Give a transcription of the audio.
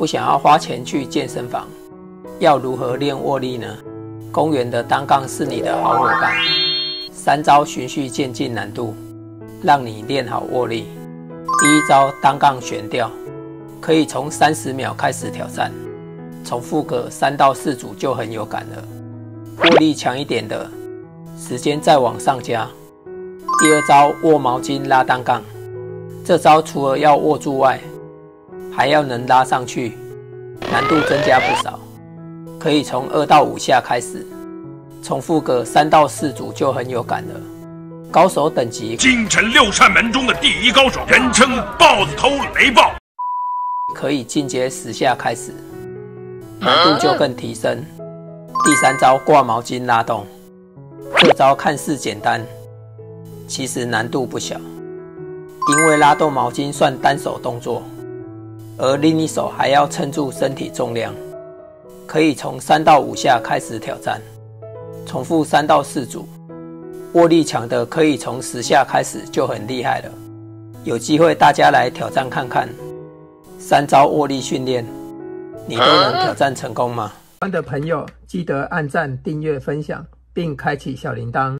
不想要花钱去健身房，要如何练握力呢？公园的单杠是你的好伙伴，三招循序渐进难度，让你练好握力。第一招单杠悬吊，可以从三十秒开始挑战，重复个三到四组就很有感了。握力强一点的，时间再往上加。第二招握毛巾拉单杠，这招除了要握住外，还要能拉上去，难度增加不少。可以从二到五下开始，重复个三到四组就很有感了。高手等级，京城六扇门中的第一高手，人称豹子头雷暴。可以进阶十下开始，难度就更提升。第三招挂毛巾拉动，这招看似简单，其实难度不小，因为拉动毛巾算单手动作，而另一手还要撑住身体重量。可以从三到五下开始挑战，重复三到四组。握力强的可以从十下开始就很厉害了。有机会大家来挑战看看，三招握力训练，你都能挑战成功吗？欢的朋友记得按赞、订阅、分享，并开启小铃铛。